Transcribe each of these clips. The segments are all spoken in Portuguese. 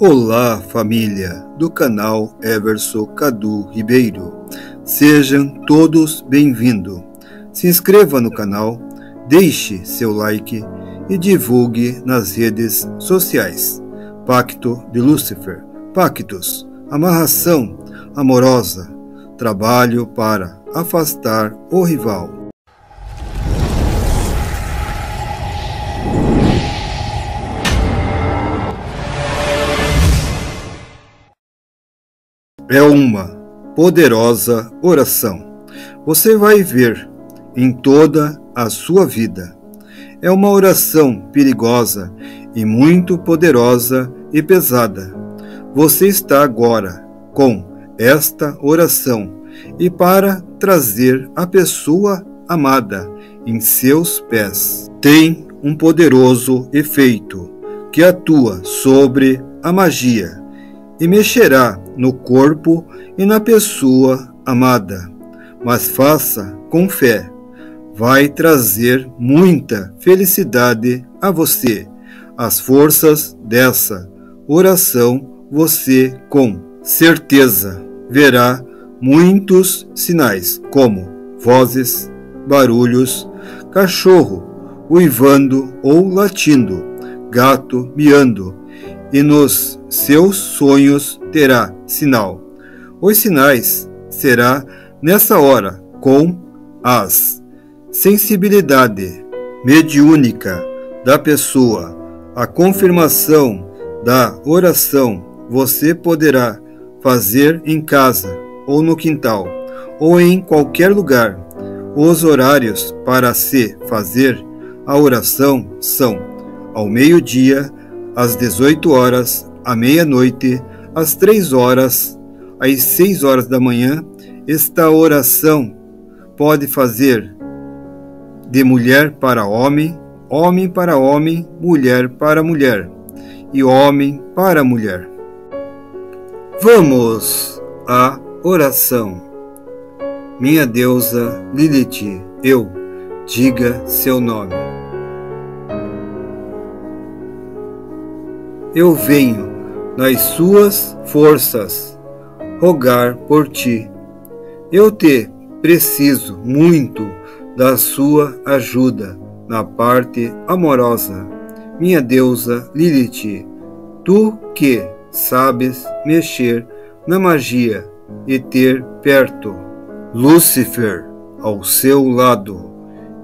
Olá, família do canal Everson Cadu Ribeiro. Sejam todos bem-vindos. Se inscreva no canal, deixe seu like e divulgue nas redes sociais. Pacto de Lúcifer, pactos, amarração amorosa, trabalho para afastar o rival. É uma poderosa oração. Você vai ver em toda a sua vida. É uma oração perigosa e muito poderosa e pesada. Você está agora com esta oração e para trazer a pessoa amada em seus pés. Tem um poderoso efeito que atua sobre a magia e mexerá no corpo e na pessoa amada. Mas faça com fé. Vai trazer muita felicidade a você. As forças dessa oração você com certeza verá muitos sinais, como vozes, barulhos, cachorro uivando ou latindo, gato miando, e nos seus sonhos terá sinal. Os sinais será nessa hora com as sensibilidade mediúnica da pessoa, a confirmação da oração você poderá fazer em casa ou no quintal ou em qualquer lugar. Os horários para se fazer a oração são ao meio-dia às 18 horas, à meia-noite, às 3 horas, às 6 horas da manhã. Esta oração pode fazer de mulher para homem, homem para homem, mulher para mulher e homem para mulher. Vamos à oração. Minha deusa Lilith, eu, diga seu nome. Eu venho nas suas forças rogar por ti. Eu te preciso muito da sua ajuda na parte amorosa. Minha deusa Lilith, tu que sabes mexer na magia e ter perto Lúcifer ao seu lado,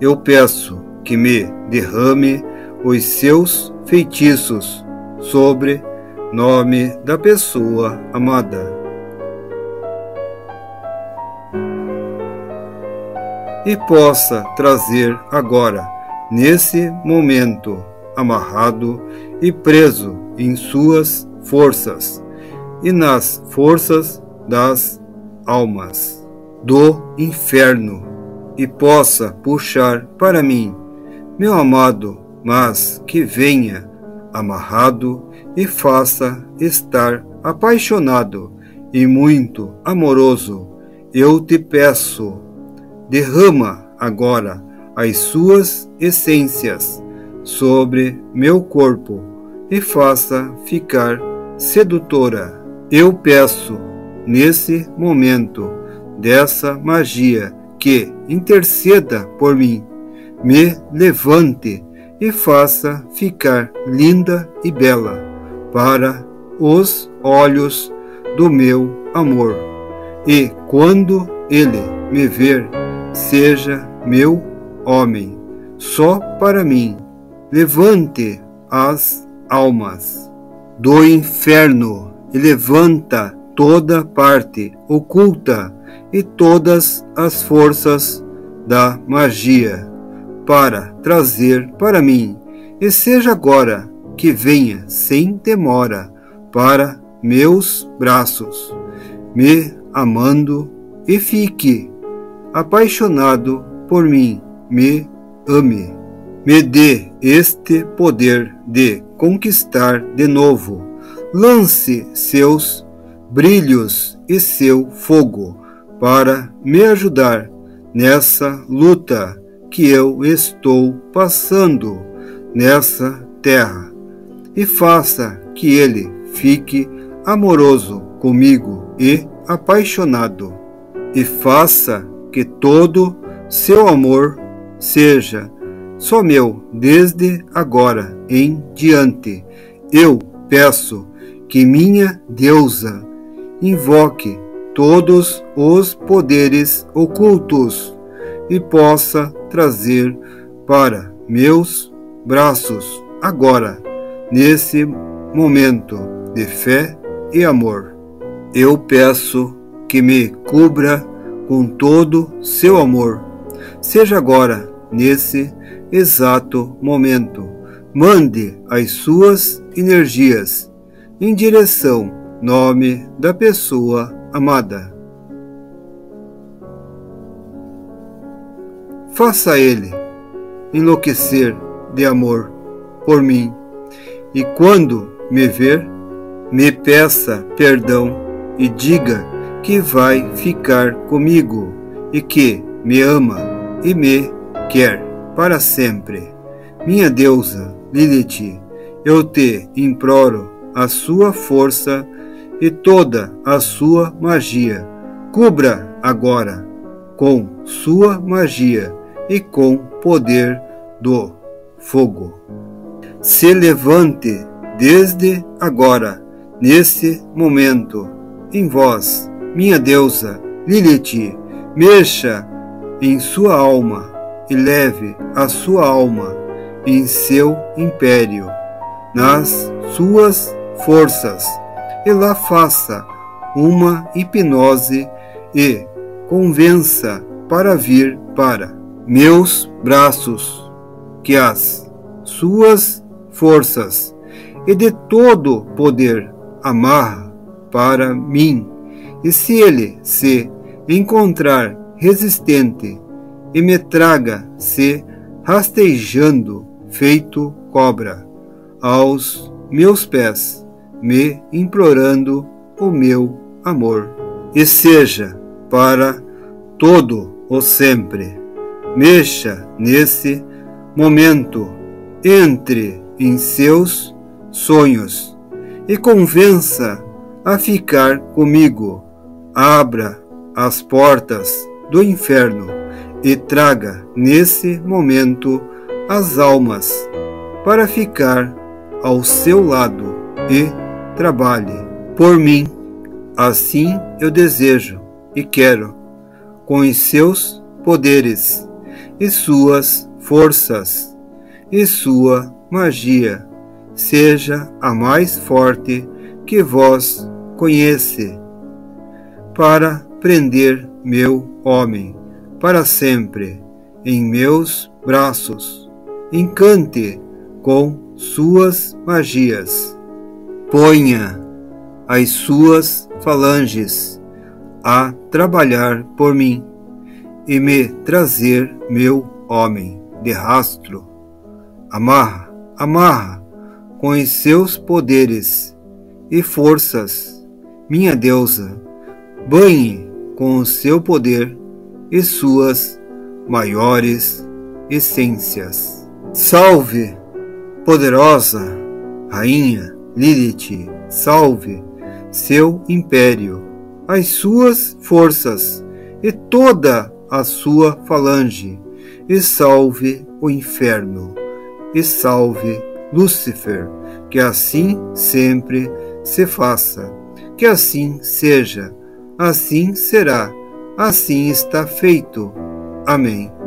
eu peço que me derrame os seus feitiços sobre nome da pessoa amada. E possa trazer agora, nesse momento, amarrado e preso em suas forças e nas forças das almas do inferno, e possa puxar para mim, meu amado, mas que venha amarrado e faça estar apaixonado e muito amoroso. Eu te peço, derrama agora as suas essências sobre meu corpo e faça ficar sedutora. Eu peço, nesse momento dessa magia, que interceda por mim, me levante e faça ficar linda e bela para os olhos do meu amor. E quando ele me ver, seja meu homem, só para mim. Levante as almas do inferno e levanta toda parte oculta e todas as forças da magia para trazer para mim, e seja agora que venha sem demora para meus braços, me amando e fique apaixonado por mim, me ame. Me dê este poder de conquistar de novo. Lance seus brilhos e seu fogo para me ajudar nessa luta que eu estou passando nessa terra, e faça que ele fique amoroso comigo e apaixonado, e faça que todo seu amor seja só meu desde agora em diante. Eu peço que minha deusa invoque todos os poderes ocultos e possa trazer para meus braços agora, nesse momento de fé e amor. Eu peço que me cubra com todo seu amor, seja agora, nesse exato momento. Mande as suas energias em direção nome da pessoa amada. Faça ele enlouquecer de amor por mim, e quando me ver, me peça perdão e diga que vai ficar comigo e que me ama e me quer para sempre. Minha deusa Lilith, eu te imploro a sua força e toda a sua magia. Cubra agora com sua magia e com poder do fogo. Se levante desde agora, nesse momento, em vós, minha deusa Lilith, mexa em sua alma e leve a sua alma em seu império, nas suas forças e lá faça uma hipnose e convença para vir para meus braços, que as suas forças e de todo poder amarra para mim, e se ele se encontrar resistente e me traga se rastejando feito cobra aos meus pés, me implorando o meu amor, e seja para todo o sempre. Mexa nesse momento, entre em seus sonhos e convença a ficar comigo. Abra as portas do inferno e traga nesse momento as almas para ficar ao seu lado e trabalhe por mim. Assim eu desejo e quero, com os seus poderes e suas forças e sua magia, seja a mais forte que vós conhece, para prender meu homem para sempre em meus braços. Encante com suas magias. Ponha as suas falanges a trabalhar por mim e me trazer meu homem de rastro. Amarra, amarra com os seus poderes e forças, minha deusa, banhe com o seu poder e suas maiores essências. Salve, poderosa Rainha Lilith, salve seu império, as suas forças e toda a sua falange, e salve o inferno, e salve Lúcifer, que assim sempre se faça, que assim seja, assim será, assim está feito. Amém.